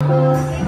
Thank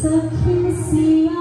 Sakit siang